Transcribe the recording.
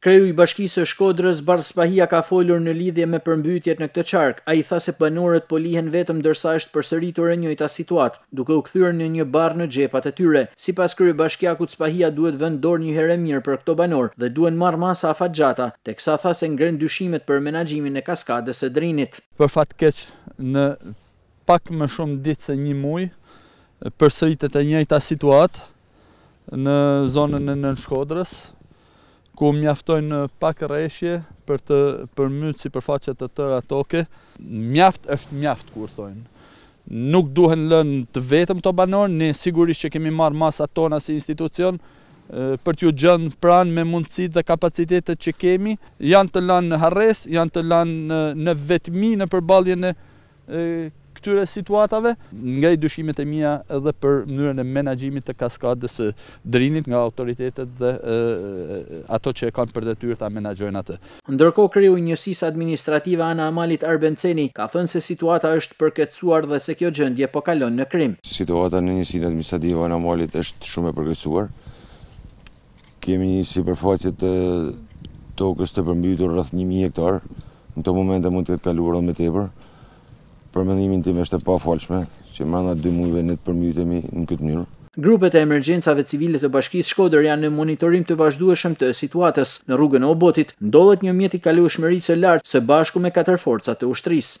Kreu i Bashkisë së Shkodrës, Bardh Spahia ka folur në lidhje me përmbytjet në këtë qark. Ai tha se banorët po lihen vetëm ndërsa është përsëritur e njëjta situatë, duke u kthyer në një barrë në xhepat e tyre. Sipas kryebashkiakut Spahia duhet vënë dorë një herë e mirë për këto banorë dhe duhen marrë masa afatgjata, teksa tha se ngrenë dyshimet për menaxhimin e kaskadës së Drinit. Për fat keq, në pak më shumë ditë se një muaj, përsëritet e njëjta situatë, në zonën e Nën Shkodrës, ku mjaftojnë pak reshje për të përmytë sipërfaqe të tëra toke. Mjaft është mjaft, kur thonë. Nuk duhen lënë të vetëm këto banorë, ne sigurisht që kemi marrë masat tona si institucion, për t'ju gjenë pranë me mundësitë dhe kapacitetet që kemi, janë të lanë në harresë, janë të lanë në vetmi në përballjen e këtyre situatave. Ngrej dyshimet e mia edhe për mënyrën e menaxhimit të kaskadës së Drinit nga autoritetet dhe ato që e kanë për detyrë ta menaxhojnë atë. Ndërkohë kreu i Njësisë Administrative Ana e Malit Arben Ceni ka thënë se situata është përkeqësuar dhe se kjo gjendje po kalon në krim. Situata në Njësinë Administrative Ana e Malit është shumë e përkeqësuar. Kemi një sipërfaqe të tokës të përmbytur rreth një mijë hektarë, Në këto momente mund të ketë kaluar edhe më tepër. Për mendimin tim është e pafalshme që mrena dy mujve ne të përmytemi në kët mnyrë. Grupet e emergjencave civile të Bashkisë Shkodër janë në monitorim të vazhdueshëm të situatës. Në rrugën e Obotit ndodhet një mjet i kalueshmërisë së lartë së bashku me katër forca të ushtrisë.